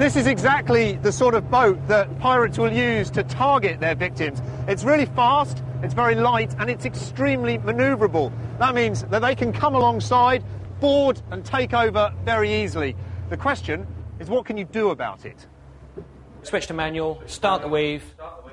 This is exactly the sort of boat that pirates will use to target their victims. It's really fast, it's very light, and it's extremely manoeuvrable. That means that they can come alongside, board, and take over very easily. The question is what can you do about it? Switch to manual, start the weave.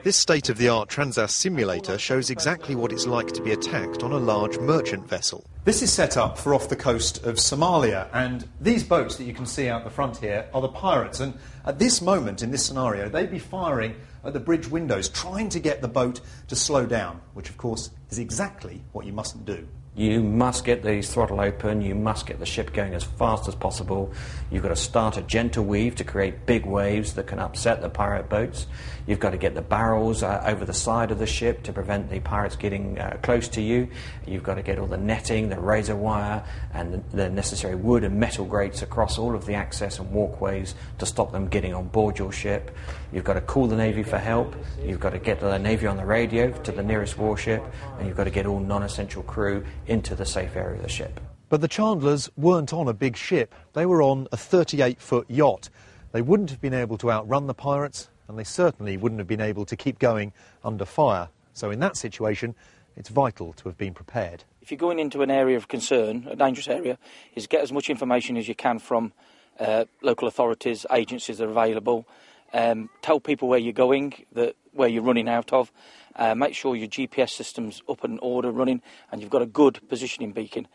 This state of the art Transas simulator shows exactly what it's like to be attacked on a large merchant vessel. This is set up for off the coast of Somalia, and these boats that you can see out the front here are the pirates. And at this moment, in this scenario, they'd be firing at the bridge windows, trying to get the boat to slow down, which, of course, is exactly what you mustn't do. You must get the throttle open, you must get the ship going as fast as possible. You've got to start a gentle weave to create big waves that can upset the pirate boats. You've got to get the barrels uh, over the side of the ship to prevent the pirates getting uh, close to you. You've got to get all the netting, the razor wire, and the, the necessary wood and metal grates across all of the access and walkways to stop them getting on board your ship. You've got to call the Navy for help. You've got to get the Navy on the radio to the nearest warship, and you've got to get all non essential crew into the safe area of the ship. But the Chandlers weren't on a big ship. They were on a 38 foot yacht. They wouldn't have been able to outrun the pirates, and they certainly wouldn't have been able to keep going under fire. So, in that situation, it's vital to have been prepared. If you're going into an area of concern, a dangerous area, is get as much information as you can from uh, local authorities, agencies that are available. Um, tell people where you're going, that, where you're running out of. Uh, make sure your GPS system's up and order running, and you've got a good positioning beacon.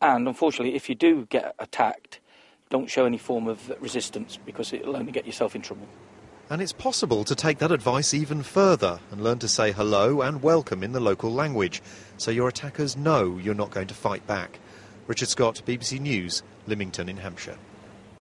And unfortunately, if you do get attacked, don't show any form of resistance because it'll only get yourself in trouble. And it's possible to take that advice even further and learn to say hello and welcome in the local language so your attackers know you're not going to fight back. Richard Scott, BBC News, Lymington in Hampshire.